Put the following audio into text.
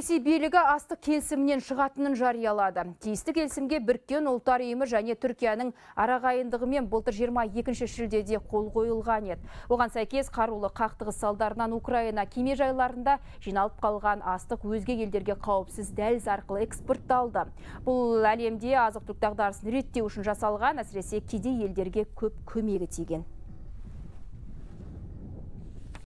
Ресей билігі астық келісімінен шығатынын жариялады. Тиісті келісімге біріккен ұлттар ұйымы және Түркияның арағайындығымен былтыр 22 шілдеде қол қойылған еді. Оған сәйкес қарулы қақтығыс салдарынан Украина кемежайларында жиналып қалған астық өзге елдерге қауіпсіз дәліз арқылы экспортталды. Бұл әлемде азық түлік дағдарысын реттеу үшін жасалған әсіресе кедей елдерге көп көмегі тиген.